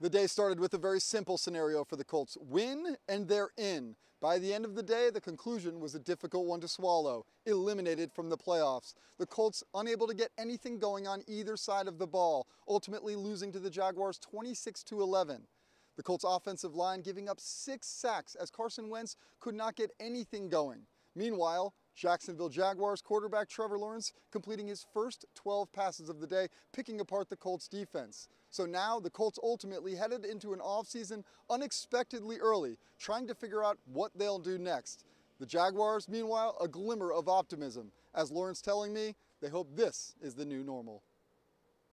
The day started with a very simple scenario for the Colts win, and they're in. By the end of the day, the conclusion was a difficult one to swallow eliminated from the playoffs. The Colts unable to get anything going on either side of the ball, ultimately losing to the Jaguars 26 to 11. The Colts offensive line giving up six sacks as Carson Wentz could not get anything going. Meanwhile, Jacksonville Jaguars quarterback Trevor Lawrence completing his first 12 passes of the day, picking apart the Colts defense. So now the Colts ultimately headed into an offseason unexpectedly early, trying to figure out what they'll do next. The Jaguars, meanwhile, a glimmer of optimism, as Lawrence telling me they hope this is the new normal.